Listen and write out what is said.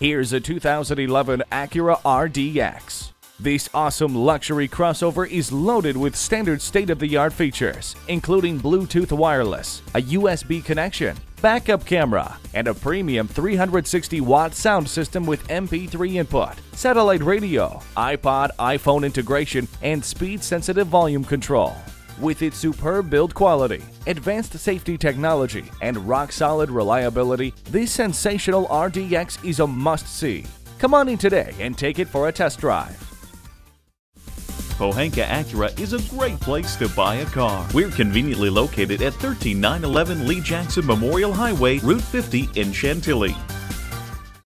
Here's a 2011 Acura RDX. This awesome luxury crossover is loaded with standard state-of-the-art features, including Bluetooth wireless, a USB connection, backup camera, and a premium 360-watt sound system with MP3 input, satellite radio, iPod, iPhone integration, and speed-sensitive volume control. With its superb build quality, advanced safety technology, and rock-solid reliability, this sensational RDX is a must-see. Come on in today and take it for a test drive. Pohanka Acura is a great place to buy a car. We're conveniently located at 13911 Lee Jackson Memorial Highway, Route 50 in Chantilly.